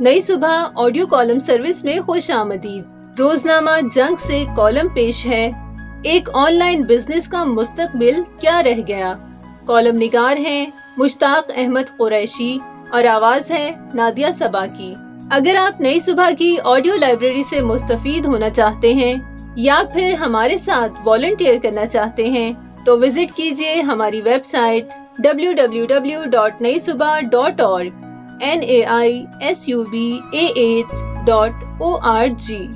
نئی صبح audio column service میں خوش آمدید۔ روزنامہ جنگ سے کالم پیش ہے۔ ایک آن لائن بزنس کا مستقبل کیا رہ گیا۔ کالم نگار ہیں مشتاق احمد قریشی اور آواز ہے نادیہ سبا کی۔ اگر آپ نئی صبح کی آڈیو لائبریری سے مستفید ہونا چاہتے ہیں یا پھر ہمارے ساتھ والنٹیئر کرنا چاہتے ہیں تو وزٹ کیجیے ہماری website W N A I S U B A H dot O R G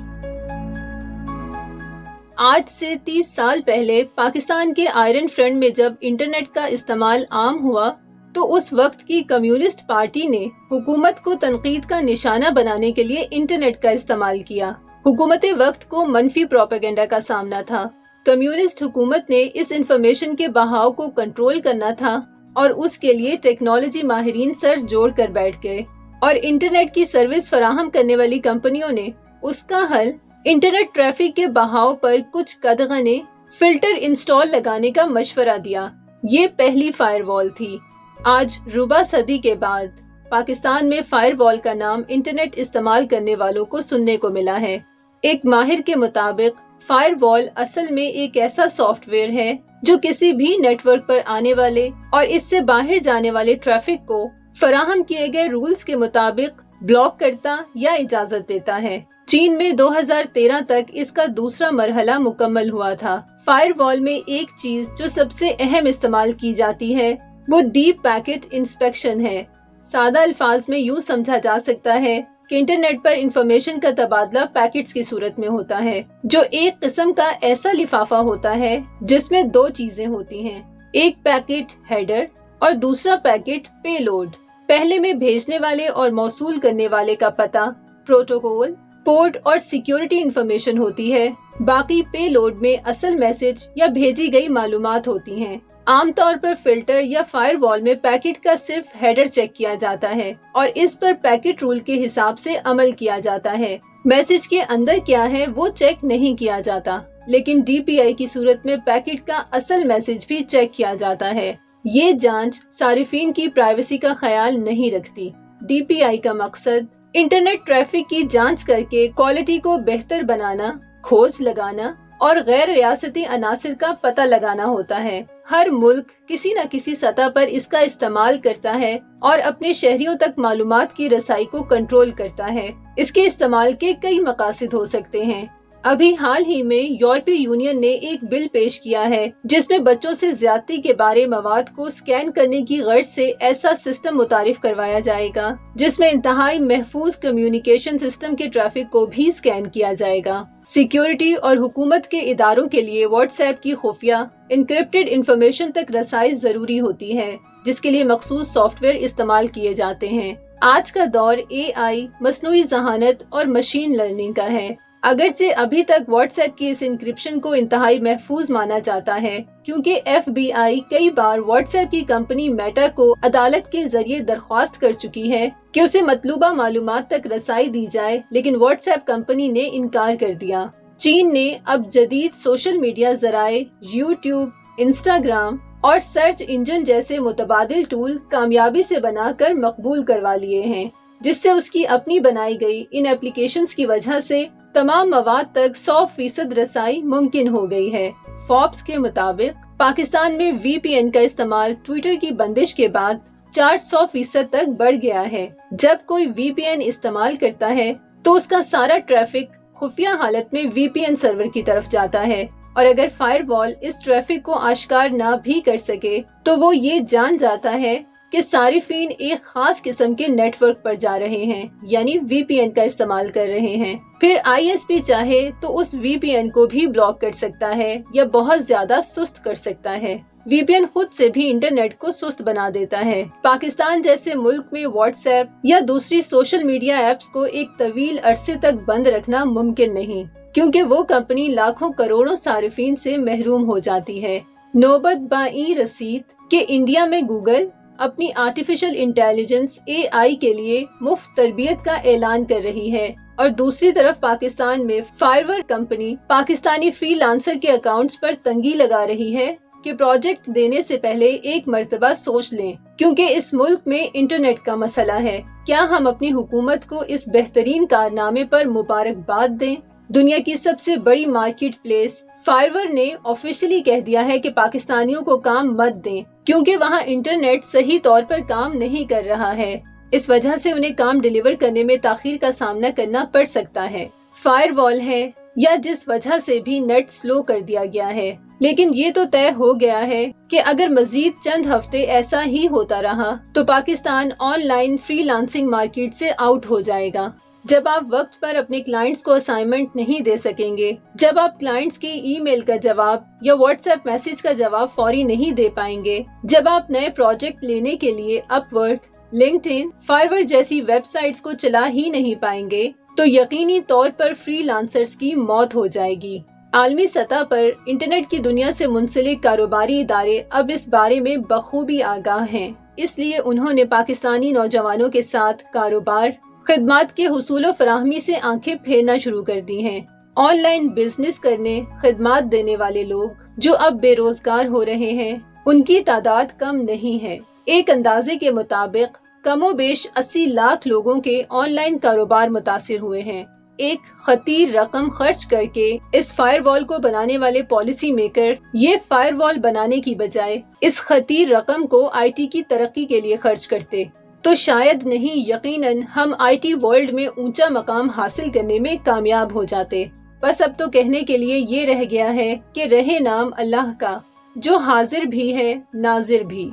آج سے تیس سال پہلے پاکستان کے آئرن فرنٹ میں جب انٹرنیٹ کا استعمال عام ہوا، تو اس وقت کی کمیونسٹ پارٹی نے حکومت کو تنقید کا نشانہ بنانے کے لیے انٹرنیٹ کا استعمال کیا۔ حکومت وقت کو منفی پروپیگنڈا کا سامنا تھا۔ کمیونسٹ حکومت نے اس انفارمیشن کے بہاؤ کو کنٹرول کرنا تھا۔ اور اس کے لیے ٹیکنالوجی ماہرین سر جوڑ کر بیٹھ گئے۔ اور انٹرنیٹ کی سروس فراہم کرنے والی کمپنیوں نے اس کا حل انٹرنیٹ ٹریفک کے بہاؤ پر کچھ قدغنے فلٹر انسٹال لگانے کا مشورہ دیا۔ یہ پہلی فائر وال تھی۔ آج روبا صدی کے بعد پاکستان میں فائر وال کا نام انٹرنیٹ استعمال کرنے والوں کو سننے کو ملا ہے۔ ایک ماہر کے مطابق فائر وال اصل میں ایک ایسا سافٹ ویئر ہے جو کسی بھی نیٹ ورک پر آنے والے اور اس سے باہر جانے والے ٹریفک کو فراہم کیے گئے رولز کے مطابق بلاک کرتا یا اجازت دیتا ہے۔ چین میں دو ہزار تیرہ تک اس کا دوسرا مرحلہ مکمل ہوا تھا۔ فائر وال میں ایک چیز جو سب سے اہم استعمال کی جاتی ہے، وہ ڈیپ پیکٹ انسپیکشن ہے۔ سادہ الفاظ میں یوں سمجھا جا سکتا ہے کہ انٹرنیٹ پر انفارمیشن کا تبادلہ پیکٹس کی صورت میں ہوتا ہے، جو ایک قسم کا ایسا لفافہ ہوتا ہے جس میں دو چیزیں ہوتی ہیں، ایک پیکٹ ہیڈر اور دوسرا پیکٹ پے لوڈ پہلے میں بھیجنے والے اور موصول کرنے والے کا پتہ، پروٹوکول پورٹ اور سیکیورٹی انفارمیشن ہوتی ہے۔ باقی پے لوڈ میں اصل میسج یا بھیجی گئی معلومات ہوتی ہیں۔ عام طور پر فلٹر یا فائر وال میں پیکٹ کا صرف ہیڈر چیک کیا جاتا ہے اور اس پر پیکٹ رول کے حساب سے عمل کیا جاتا ہے۔ میسج کے اندر کیا ہے وہ چیک نہیں کیا جاتا، لیکن ڈی پی آئی کی صورت میں پیکٹ کا اصل میسج بھی چیک کیا جاتا ہے۔ یہ جانچ صارفین کی پرائیویسی کا خیال نہیں رکھتی۔ ڈی پی آئی کا مقصد انٹرنیٹ ٹریفک کی جانچ کر کے کوالٹی کو بہتر بنانا، کھوج لگانا اور غیر ریاستی عناصر کا پتہ لگانا ہوتا ہے۔ ہر ملک کسی نہ کسی سطح پر اس کا استعمال کرتا ہے اور اپنے شہریوں تک معلومات کی رسائی کو کنٹرول کرتا ہے۔ اس کے استعمال کے کئی مقاصد ہو سکتے ہیں۔ ابھی حال ہی میں یورپی یونین نے ایک بل پیش کیا ہے، جس میں بچوں سے زیادتی کے بارے مواد کو سکین کرنے کی غرض سے ایسا سسٹم متعارف کروایا جائے گا، جس میں انتہائی محفوظ کمیونیکیشن سسٹم کے ٹریفک کو بھی سکین کیا جائے گا۔ سیکیورٹی اور حکومت کے اداروں کے لیے واٹس ایپ کی خفیہ، انکرپٹڈ انفارمیشن تک رسائی ضروری ہوتی ہے، جس کے لیے مخصوص سافٹ ویئر استعمال کیے جاتے ہیں۔ آج کا دور اے آئی مصنوعی ذہانت اور مشین لرننگ کا ہے۔ اگرچہ ابھی تک واٹس ایپ کی اس انکرپشن کو انتہائی محفوظ مانا جاتا ہے، کیونکہ ایف بی آئی کئی بار واٹس ایپ کی کمپنی میٹا کو عدالت کے ذریعے درخواست کر چکی ہے کہ اسے مطلوبہ معلومات تک رسائی دی جائے، لیکن واٹس ایپ کمپنی نے انکار کر دیا۔ چین نے اب جدید سوشل میڈیا ذرائع یوٹیوب، انسٹاگرام اور سرچ انجن جیسے متبادل ٹول کامیابی سے بنا کر مقبول کروا لیے ہیں۔ جس سے اس کی اپنی بنائی گئی ان اپلیکیشنز کی وجہ سے تمام مواد تک سو فیصد رسائی ممکن ہو گئی ہے۔ فوبس کے مطابق، پاکستان میں وی پی این کا استعمال ٹویٹر کی بندش کے بعد چار سو فیصد تک بڑھ گیا ہے۔ جب کوئی وی پی این استعمال کرتا ہے، تو اس کا سارا ٹریفک خفیہ حالت میں وی پی این سرور کی طرف جاتا ہے۔ اور اگر فائر وال اس ٹریفک کو آشکار نہ بھی کر سکے، تو وہ یہ جان جاتا ہے کہ صارفین ایک خاص قسم کے نیٹ ورک پر جا رہے ہیں یعنی وی پی این کا استعمال کر رہے ہیں۔ پھر آئی ایس پی چاہے تو اس وی پی این کو بھی بلاک کر سکتا ہے یا بہت زیادہ سست کر سکتا ہے۔ وی پی این خود سے بھی انٹرنیٹ کو سست بنا دیتا ہے۔ پاکستان جیسے ملک میں واٹس ایپ یا دوسری سوشل میڈیا ایپس کو ایک طویل عرصے تک بند رکھنا ممکن نہیں، کیونکہ وہ کمپنی لاکھوں کروڑوں صارفین سے محروم ہو جاتی ہے۔ نوبت بائی رسید، کہ انڈیا میں گوگل اپنی آرٹیفیشل انٹیلیجنس اے آئی کے لیے مفت تربیت کا اعلان کر رہی ہے۔ اور دوسری طرف پاکستان میں Fiverr company Pakistani freelancer کے اکاؤنٹس پر تنگی لگا رہی ہے کہ پروجیکٹ دینے سے پہلے ایک مرتبہ سوچ لیں۔ کیونکہ اس ملک میں انٹرنیٹ کا مسئلہ ہے۔ کیا ہم اپنی حکومت کو اس بہترین کارنامے پر مبارکباد دیں؟ دنیا کی سب سے بڑی مارکیٹ پلیس فائرور نے آفیشلی کہہ دیا ہے کہ پاکستانیوں کو کام مت دیں، کیونکہ وہاں انٹرنیٹ صحیح طور پر کام نہیں کر رہا ہے۔ اس وجہ سے انہیں کام ڈیلیور کرنے میں تاخیر کا سامنا کرنا پڑ سکتا ہے۔ فائر وال ہے، یا جس وجہ سے بھی نیٹ سلو کر دیا گیا ہے۔ لیکن یہ تو طے ہو گیا ہے کہ اگر مزید چند ہفتے ایسا ہی ہوتا رہا، تو Pakistan online freelancing market سے آؤٹ ہو جائے گا۔ جب آپ وقت پر اپنے کلائنٹس کو اسائنمنٹ نہیں دے سکیں گے، جب آپ کلائنٹس کی ای میل کا جواب یا واٹس ایپ میسج کا جواب فوری نہیں دے پائیں گے، جب آپ نئے پروجیکٹ لینے کے لیے اپ ورڈ لنکڈ ان فائرور جیسی ویب سائٹس کو چلا ہی نہیں پائیں گے، تو یقینی طور پر فری لانسرز کی موت ہو جائے گی۔ عالمی سطح پر انٹرنیٹ کی دنیا سے منسلک کاروباری ادارے اب اس بارے میں بخوبی آگاہ ہیں۔ اس لیے انہوں نے پاکستانی نوجوانوں کے ساتھ کاروبار خدمات کے حصول و فراہمی سے آنکھیں پھیرنا شروع کر دی ہیں۔ آن لائن بزنس کرنے، خدمات دینے والے لوگ جو اب بے روزگار ہو رہے ہیں، ان کی تعداد کم نہیں ہے۔ ایک اندازے کے مطابق، کم و بیش اسی لاکھ لوگوں کے آن لائن کاروبار متاثر ہوئے ہیں۔ ایک خطیر رقم خرچ کر کے اس فائر وال کو بنانے والے پالیسی میکر یہ فائر وال بنانے کی بجائے اس خطیر رقم کو آئی ٹی کی ترقی کے لیے خرچ کرتے۔ تو شاید نہیں، یقیناً ہم آئی ٹی ورلڈ میں اونچا مقام حاصل کرنے میں کامیاب ہو جاتے۔ بس اب تو کہنے کے لیے یہ رہ گیا ہے کہ رہے نام اللہ کا، جو حاضر بھی ہے، ناظر بھی۔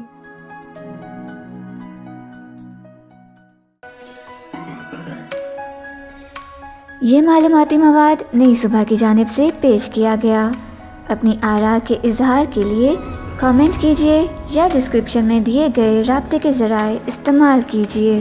یہ معلوماتی مواد نئی صبح کی جانب سے پیش کیا گیا۔ اپنی آراء کے اظہار کے لیے کامنٹ کیجیے یا ڈسکرپشن میں دیے گئے رابطے کے ذرائع استعمال کیجیے